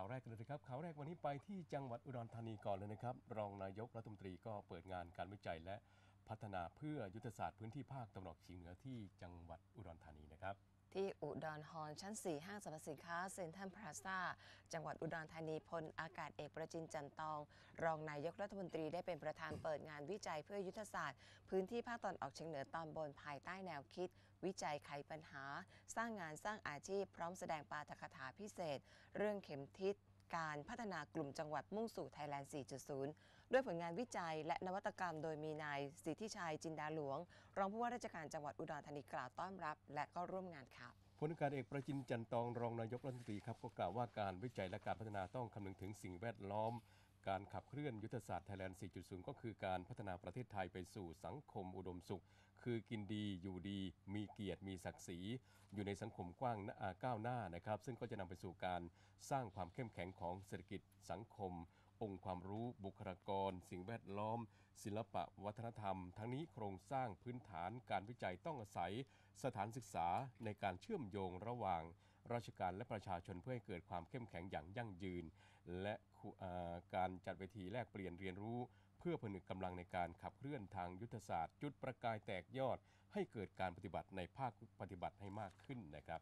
ข่าวแรกกันเลยนะครับข่าวแรกวันนี้ไปที่จังหวัดอุดรธานีก่อนเลยนะครับ รองนายกรัฐมนตรีก็เปิดงานการวิจัยและพัฒนาเพื่อยุทธศาสตร์พื้นที่ภาคตะวันออกเฉียงเหนือที่จังหวัดอุดรธานีนะครับ ที่อุดรฮอร์ชั้น 4 ห้างสรรพสินค้าเซ็นทรัลพลาซ่าจังหวัดอุดรธานีพลอากาศเอกประจินจันตอง รองนายกรัฐมนตรีได้เป็นประธานเปิดงานวิจัยเพื่อยุทธศาสตร์ พื้นที่ภาคตอนออกเฉียงเหนือตอนบนภายใต้แนวคิด วิจัยไขปัญหา สร้างงานสร้างอาชีพ พร้อมแสดงปาฐกถาพิเศษ เรื่องเข็มทิศ การพัฒนากลุ่มจังหวัดมุ่งสู่ไทยแลนด์ 4.0 ด้วยผลงานวิจัยและนวัตกรรมโดยมีนายสิทธิชัยจินดาหลวง รองผู้ว่าราชการจังหวัดอุดรธานีกล่าวต้อนรับ และก็ร่วมงานค่ะพลอากาศเอกประจินจั่นตองรองนายกรัฐมนตรีครับก็กล่าวว่าการวิจัยและการพัฒนาต้องคำนึงถึงสิ่งแวดล้อม การขับเคลื่อนยุทธศาสตร์ไทยแลนด์ 4.0 ก็คือการพัฒนาประเทศไทยไปสู่สังคมอุดมสุข คือกินดีอยู่ดี ยรติมีศักดิ์ศรีอยู่ในสังคมกว้างอ่าก้าวหน้านะครับ ซึ่งก็จะนำไปสู่การสร้างความเข้มแข็งของเศรษฐกิจสังคม องค์ความรู้บุคลากร สิ่งแวดล้อม ศิลปะวัฒนธรรม ทั้งนี้โครงสร้างพื้นฐานการวิจัยต้องอาศัยสถานศึกษาในการเชื่อมโยงระหว่าง ราชการและประชาชนเพื่อให้เกิดความเข้มแข็งอย่างยั่งยืน และการจัดเวทีแลกเปลี่ยนเรียนรู้ เพื่อผนึกกำลังในการขับเคลื่อนทางยุทธศาสตร์ จุดประกายแตกยอด ให้เกิดการปฏิบัติในภาคปฏิบัติให้มากขึ้นนะครับ